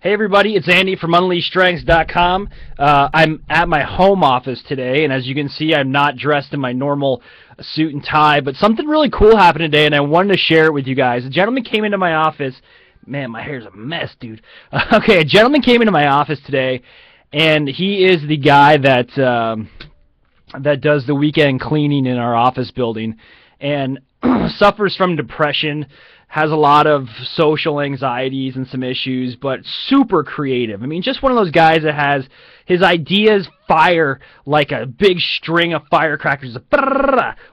Hey everybody, it's Andy from UnleashStrengths.com. Uh, I'm at my home office today, and as you can see, I'm not dressed in my normal suit and tie, but something really cool happened today, and I wanted to share it with you guys. A gentleman came into my office. Man, my hair's a mess, dude. okay, a gentleman came into my office today, and he is the guy that um, that does the weekend cleaning in our office building, and suffers from depression has a lot of social anxieties and some issues, but super creative. I mean, just one of those guys that has his ideas fire like a big string of firecrackers,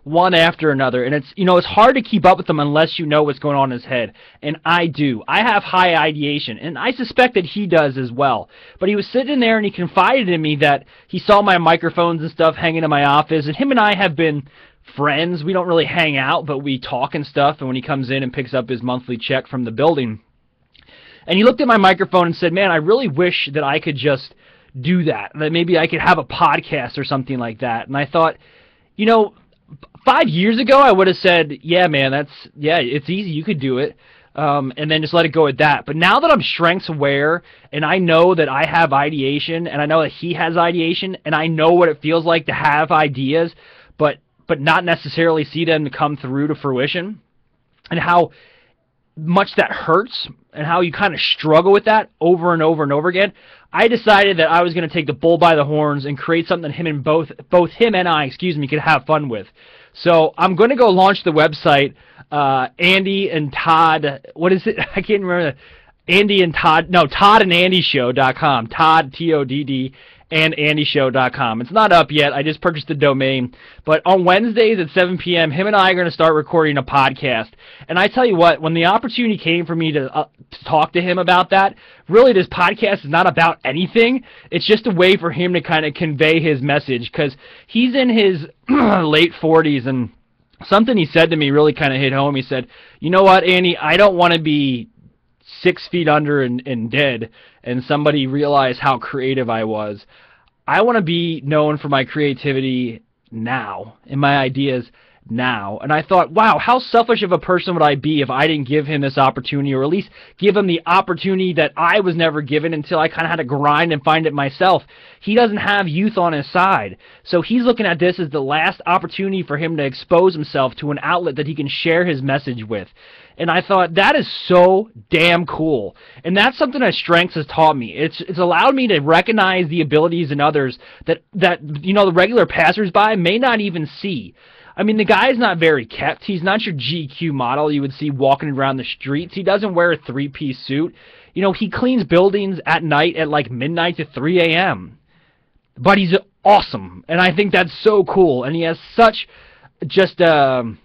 one after another. And it's, you know, it's hard to keep up with them unless you know what's going on in his head. And I do. I have high ideation, and I suspect that he does as well. But he was sitting there and he confided in me that he saw my microphones and stuff hanging in my office, and him and I have been friends. We don't really hang out, but we talk and stuff. And when he comes in and picks up his monthly check from the building, and he looked at my microphone and said, "Man, I really wish that I could just do that. That maybe I could have a podcast or something like that." And I thought, you know, five years ago I would have said, "Yeah, man, that's yeah, it's easy. You could do it." Um, and then just let it go at that. But now that I'm strengths aware and I know that I have ideation and I know that he has ideation and I know what it feels like to have ideas, but but not necessarily see them come through to fruition, and how much that hurts, and how you kind of struggle with that over and over and over again. I decided that I was going to take the bull by the horns and create something that him and both both him and I, excuse me, could have fun with. So I'm going to go launch the website. Uh, Andy and Todd, what is it? I can't remember. Andy and Todd, no, Todd and Andy Show.com. Todd T O D D and AndyShow.com. It's not up yet. I just purchased the domain. But on Wednesdays at 7 p.m., him and I are going to start recording a podcast. And I tell you what, when the opportunity came for me to, uh, to talk to him about that, really this podcast is not about anything. It's just a way for him to kind of convey his message because he's in his late 40s and something he said to me really kind of hit home. He said, "You know what, Andy? I don't want to be six feet under and, and dead and somebody realized how creative I was. I want to be known for my creativity now and my ideas now. And I thought, wow, how selfish of a person would I be if I didn't give him this opportunity, or at least give him the opportunity that I was never given until I kind of had to grind and find it myself. He doesn't have youth on his side. So he's looking at this as the last opportunity for him to expose himself to an outlet that he can share his message with. And I thought that is so damn cool. And that's something that strengths has taught me. It's it's allowed me to recognize the abilities in others that that you know the regular passersby may not even see. I mean, the guy's not very kept. He's not your GQ model you would see walking around the streets. He doesn't wear a three-piece suit. You know, he cleans buildings at night at like midnight to 3 a.m. But he's awesome, and I think that's so cool. And he has such just um,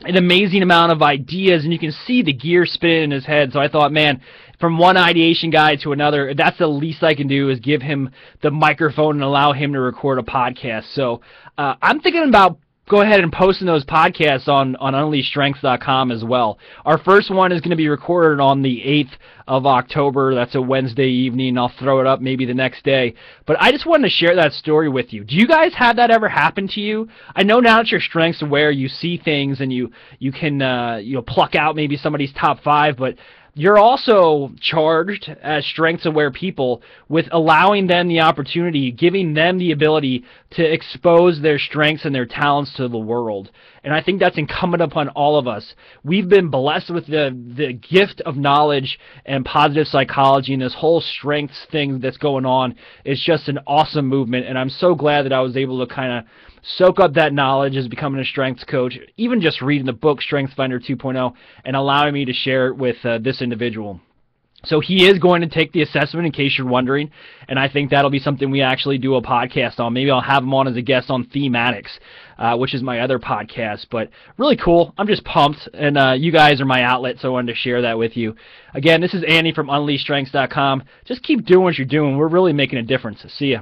an amazing amount of ideas, and you can see the gear spinning in his head. So I thought, man, from one ideation guy to another, that's the least I can do is give him the microphone and allow him to record a podcast. So uh, I'm thinking about go ahead and posting those podcasts on, on unleashstrengths.com as well. Our first one is going to be recorded on the 8th of October. That's a Wednesday evening. I'll throw it up maybe the next day. But I just wanted to share that story with you. Do you guys have that ever happen to you? I know now that you're strengths aware, you see things and you, you can uh, you know pluck out maybe somebody's top five, but you're also charged as strengths aware people with allowing them the opportunity, giving them the ability to expose their strengths and their talents to the world. And I think that's incumbent upon all of us. We've been blessed with the, the gift of knowledge and positive psychology, and this whole strengths thing that's going on is just an awesome movement. And I'm so glad that I was able to kind of soak up that knowledge as becoming a strengths coach, even just reading the book Strengths Finder 2.0 and allowing me to share it with uh, this individual. So he is going to take the assessment in case you're wondering, and I think that'll be something we actually do a podcast on. Maybe I'll have him on as a guest on Thematics, uh, which is my other podcast. But really cool. I'm just pumped, and uh, you guys are my outlet, so I wanted to share that with you. Again, this is Andy from UnleashStrengths.com. Just keep doing what you're doing. We're really making a difference. See ya.